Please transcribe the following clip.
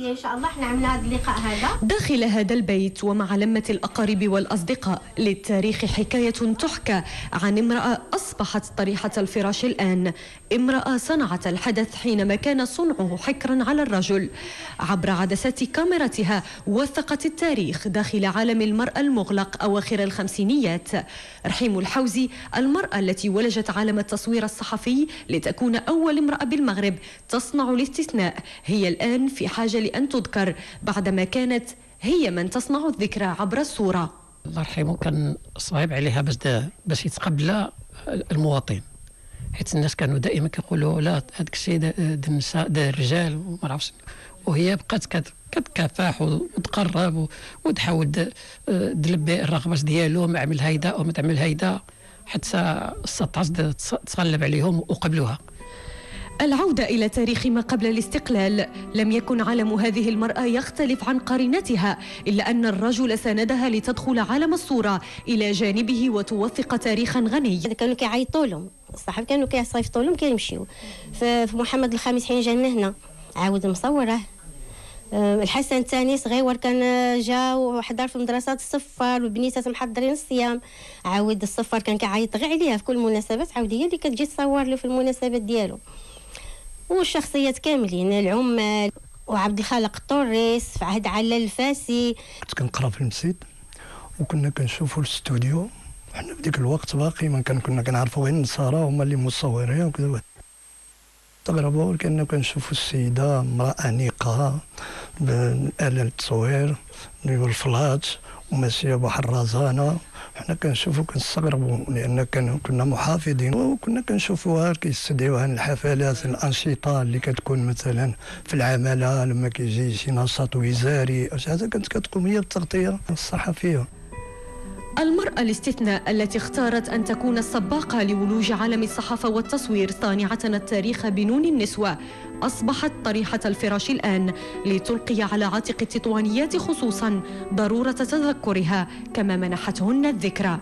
هذا داخل هذا البيت ومع لمة الأقارب والأصدقاء للتاريخ حكاية تحكى عن امرأة أصبحت طريحة الفراش الآن. امرأة صنعت الحدث حينما كان صنعه حكرا على الرجل. عبر عدسات كاميرتها وثقت التاريخ داخل عالم المرأة المغلق أواخر الخمسينيات. رحيم الحوزي المرأة التي ولجت عالم التصوير الصحفي لتكون أول امرأة بالمغرب تصنع الاستثناء. هي الآن في حاجة لأن تذكر بعدما كانت هي من تصنع الذكرى عبر الصورة. الله يرحمه كان صعيب عليها باش باش يتقبل المواطن. حيت الناس كانوا دائما كيقولوا لا هذاك الشيء دا النساء دا الرجال وما عرفتش وهي بقات كتكافح وتقرب وتحاول تلبي الرغبات ديالهم اعمل هيدا أو ما تعمل هيدا حتى استطاعت تغلب عليهم وقبلوها. العودة إلى تاريخ ما قبل الاستقلال. لم يكن عالم هذه المرأة يختلف عن قرينتها إلا أن الرجل ساندها لتدخل عالم الصورة إلى جانبه وتوثق تاريخا غني. كانوا كيعيطوا لهم الصحاب كانوا كيصيفطوا لهم كيمشيو. في محمد الخامس حين جانا هنا عاود مصوره. الحسن الثاني صغير كان جا وحضر في مدرسة الصفار والبنيتات محضرين الصيام. عاود الصفار كان كيعيط غير عليها في كل المناسبات عاود هي اللي كتجي تصور له في المناسبات ديالو. والشخصيات كاملين العمال وعبد الخالق طوريس في عهد علال الفاسي. كنت كنقرا في المسجد وكنا كنشوفوا الاستوديو. حنا في ديك الوقت باقي ما كان كنا كنعرفوا غير النصارى هما اللي مصورين وكذا. استغربوا كنا كنشوفوا السيدة امرأة انيقه بآلة التصوير والفلاش وماشيه بحر الرزانه حنا كنشوفوا كنستغربوا لأن كنا محافظين. وكنا كنشوفوها كيستدعوها الحفلات الأنشطة اللي كتكون مثلا في العمالة لما كيجي شي نشاط وزاري هذا كانت كتقوم هي بالتغطيه الصحفية. المرأة الاستثناء التي اختارت أن تكون السباقة لولوج عالم الصحافة والتصوير صانعة التاريخ بنون النسوة أصبحت طريحة الفراش الآن لتلقي على عاتق التطوانيات خصوصا ضرورة تذكرها كما منحتهن الذكرى.